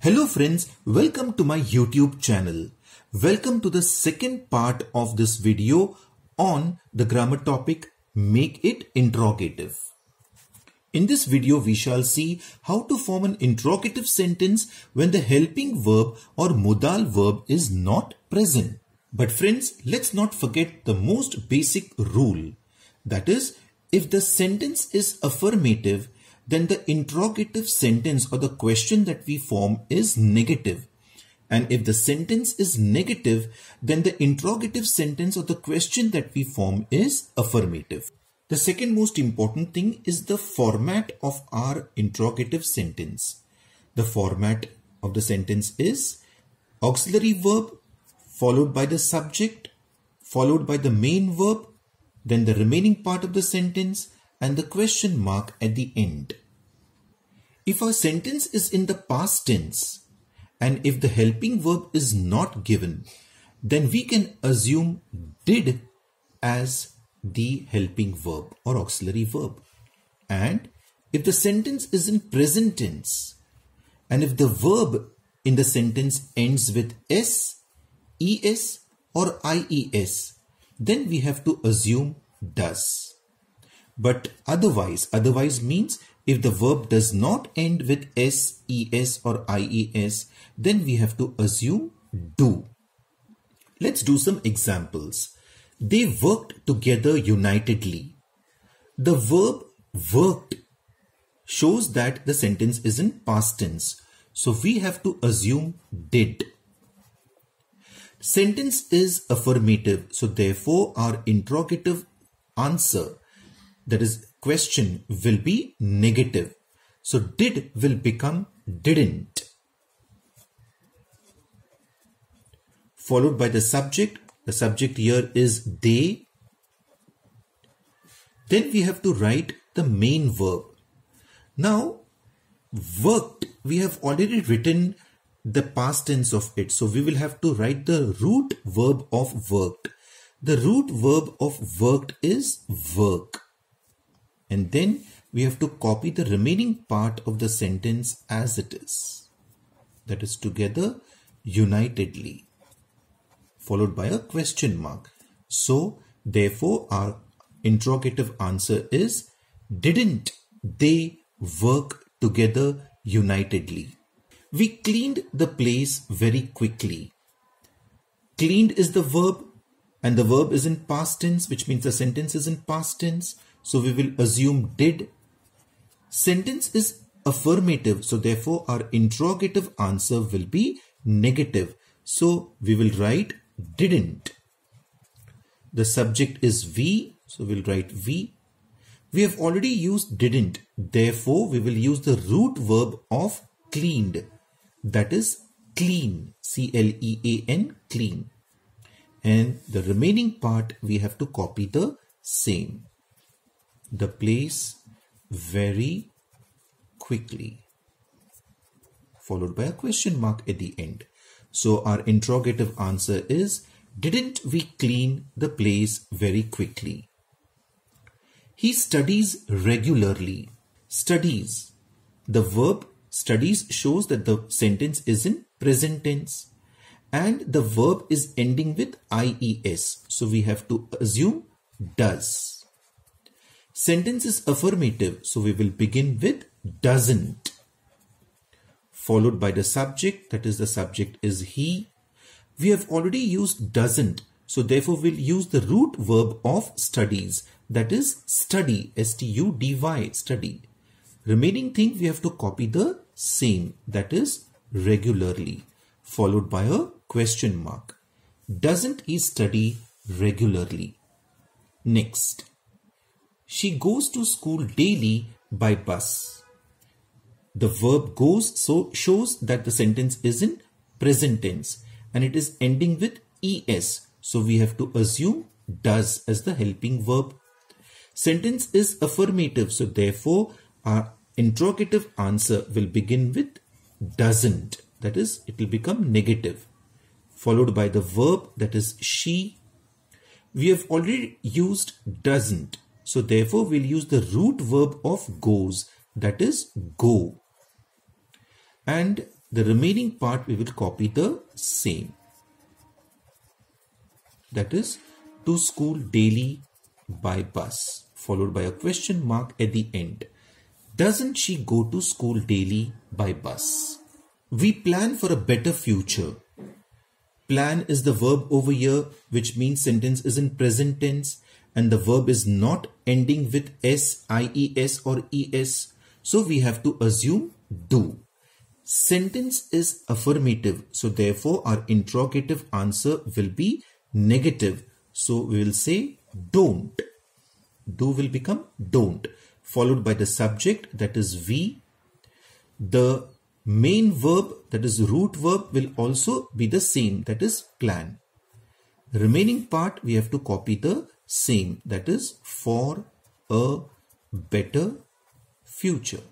Hello friends, welcome to my YouTube channel. Welcome to the second part of this video on the grammar topic Make it interrogative. In this video, we shall see how to form an interrogative sentence when the helping verb or modal verb is not present. But friends, let's not forget the most basic rule. That is, if the sentence is affirmative, then the interrogative sentence or the question that we form is negative. And if the sentence is negative, then the interrogative sentence or the question that we form is affirmative. The second most important thing is the format of our interrogative sentence. The format of the sentence is auxiliary verb followed by the subject, followed by the main verb, then the remaining part of the sentence and the question mark at the end. If our sentence is in the past tense and if the helping verb is not given, then we can assume did as the helping verb or auxiliary verb. And if the sentence is in present tense and if the verb in the sentence ends with s, es or ies, then we have to assume does. But otherwise, otherwise means if the verb does not end with s, es or ies, then we have to assume do. Let's do some examples. They worked together unitedly. The verb worked shows that the sentence is in past tense. So we have to assume did. Sentence is affirmative. So therefore our interrogative answer that is question will be negative. So did will become didn't. Followed by the subject. The subject here is they. Then we have to write the main verb. Now worked we have already written the past tense of it. So we will have to write the root verb of worked. The root verb of worked is work and then we have to copy the remaining part of the sentence as it is. That is together unitedly followed by a question mark. So therefore our interrogative answer is didn't they work together unitedly? We cleaned the place very quickly. Cleaned is the verb and the verb is in past tense which means the sentence is in past tense. So we will assume did. Sentence is affirmative. So therefore our interrogative answer will be negative. So we will write didn't. The subject is we. So we'll write we. We have already used didn't. Therefore we will use the root verb of cleaned. That is clean. C-L-E-A-N clean. And the remaining part we have to copy the same the place very quickly followed by a question mark at the end. So our interrogative answer is didn't we clean the place very quickly? He studies regularly. Studies. The verb studies shows that the sentence is in present tense and the verb is ending with IES. So we have to assume does. Sentence is affirmative, so we will begin with doesn't. Followed by the subject, that is the subject is he. We have already used doesn't, so therefore we'll use the root verb of studies, that is study, S-T-U-D-Y, study. Remaining thing we have to copy the same, that is regularly, followed by a question mark. Doesn't he study regularly? Next. She goes to school daily by bus. The verb goes so shows that the sentence is in present tense and it is ending with es. So we have to assume does as the helping verb. Sentence is affirmative. So therefore our interrogative answer will begin with doesn't. That is it will become negative followed by the verb that is she. We have already used doesn't so therefore we'll use the root verb of goes that is go. And the remaining part we will copy the same. That is to school daily by bus followed by a question mark at the end. Doesn't she go to school daily by bus? We plan for a better future. Plan is the verb over here which means sentence is in present tense and the verb is not ending with s, ies or es. So we have to assume do. Sentence is affirmative. So therefore our interrogative answer will be negative. So we will say don't. Do will become don't followed by the subject that is we. The main verb that is root verb will also be the same that is plan. Remaining part we have to copy the same that is for a better future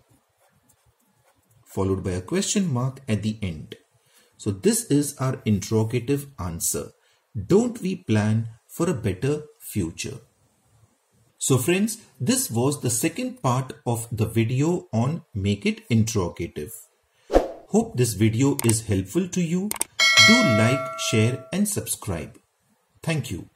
followed by a question mark at the end. So this is our interrogative answer. Don't we plan for a better future? So friends, this was the second part of the video on make it interrogative. Hope this video is helpful to you. Do like, share and subscribe. Thank you.